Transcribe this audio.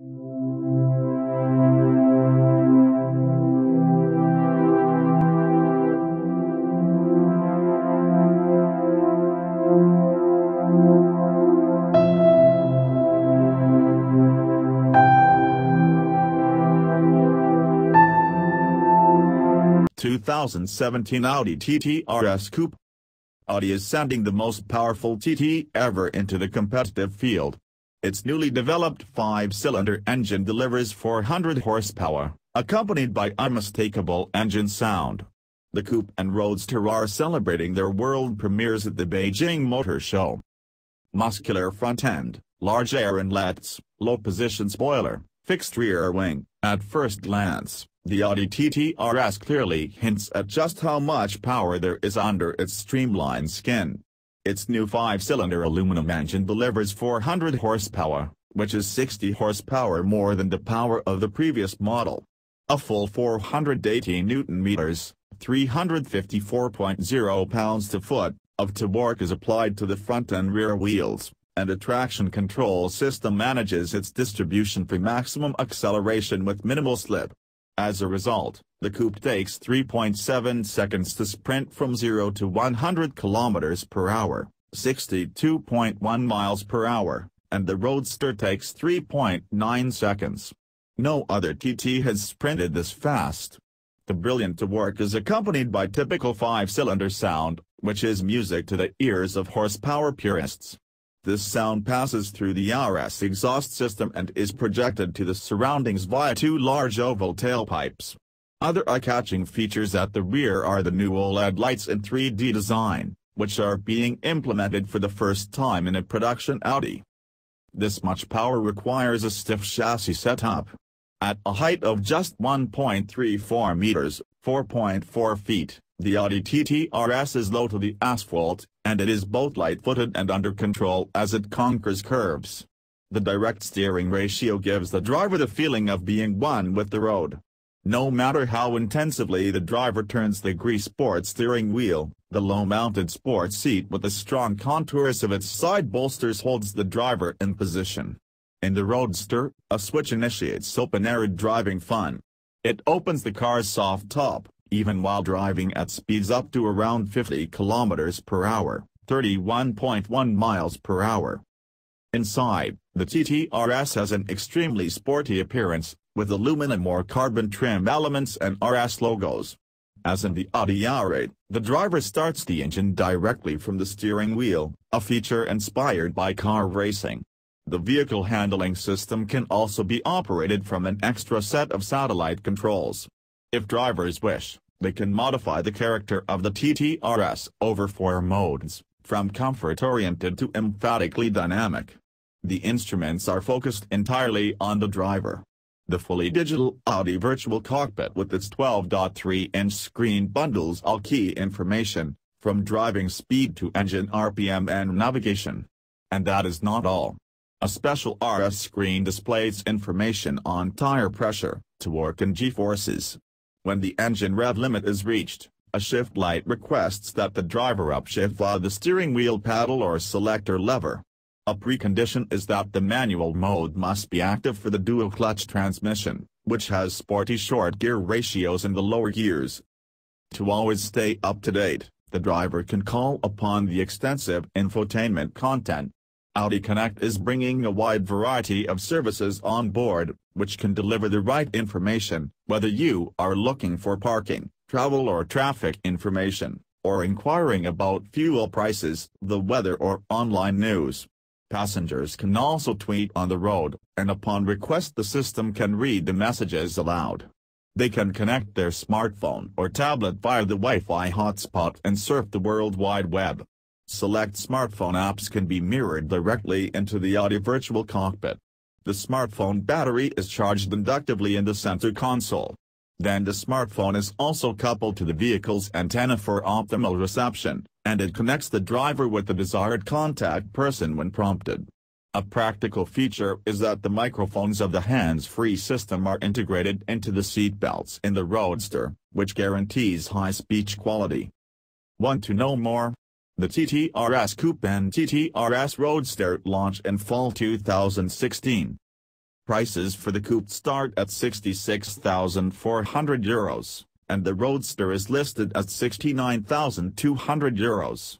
Two thousand seventeen Audi TT RS Coupe. Audi is sending the most powerful TT ever into the competitive field. Its newly developed five-cylinder engine delivers 400 horsepower, accompanied by unmistakable engine sound. The coupe and roadster are celebrating their world premieres at the Beijing Motor Show. Muscular front end, large air inlets, low-position spoiler, fixed rear wing. At first glance, the Audi TT RS clearly hints at just how much power there is under its streamlined skin. Its new five-cylinder aluminum engine delivers 400 horsepower, which is 60 horsepower more than the power of the previous model. A full 480 newton-meters, 354.0 pounds-to-foot, of torque is applied to the front and rear wheels, and a traction control system manages its distribution for maximum acceleration with minimal slip. As a result, the coupe takes 3.7 seconds to sprint from 0 to 100 km per hour, 62.1 miles per hour, and the Roadster takes 3.9 seconds. No other TT has sprinted this fast. The brilliant to work is accompanied by typical five-cylinder sound, which is music to the ears of horsepower purists. This sound passes through the RS exhaust system and is projected to the surroundings via two large oval tailpipes. Other eye-catching features at the rear are the new OLED lights in 3D design, which are being implemented for the first time in a production Audi. This much power requires a stiff chassis setup. At a height of just 1.34 meters, 4.4 feet, the Audi TT RS is low to the asphalt, and it is both light-footed and under control as it conquers curves. The direct steering ratio gives the driver the feeling of being one with the road. No matter how intensively the driver turns the grease sport steering wheel, the low-mounted sports seat with the strong contours of its side bolsters holds the driver in position. In the Roadster, a switch initiates open-air driving fun. It opens the car's soft top, even while driving at speeds up to around 50 km per hour, 31.1 miles per hour. Inside, the TTRS has an extremely sporty appearance, with aluminum or carbon trim elements and RS logos. As in the Audi R8, the driver starts the engine directly from the steering wheel, a feature inspired by car racing. The vehicle handling system can also be operated from an extra set of satellite controls. If drivers wish, they can modify the character of the TTRS over four modes, from comfort-oriented to emphatically dynamic. The instruments are focused entirely on the driver. The fully digital Audi Virtual Cockpit with its 12.3-inch screen bundles all key information, from driving speed to engine RPM and navigation. And that is not all. A special RS screen displays information on tire pressure, torque and g-forces. When the engine rev limit is reached, a shift light requests that the driver upshift via the steering wheel paddle or selector lever. A precondition is that the manual mode must be active for the dual-clutch transmission, which has sporty short gear ratios in the lower gears. To always stay up to date, the driver can call upon the extensive infotainment content, Audi Connect is bringing a wide variety of services on board, which can deliver the right information, whether you are looking for parking, travel or traffic information, or inquiring about fuel prices, the weather or online news. Passengers can also tweet on the road, and upon request the system can read the messages aloud. They can connect their smartphone or tablet via the Wi-Fi hotspot and surf the World Wide Web. Select smartphone apps can be mirrored directly into the Audi Virtual Cockpit. The smartphone battery is charged inductively in the center console. Then the smartphone is also coupled to the vehicle's antenna for optimal reception, and it connects the driver with the desired contact person when prompted. A practical feature is that the microphones of the hands-free system are integrated into the seatbelts in the Roadster, which guarantees high speech quality. Want to know more? The TTRS Coupe and TTRS Roadster launch in fall 2016. Prices for the coupe start at €66,400, and the Roadster is listed at €69,200.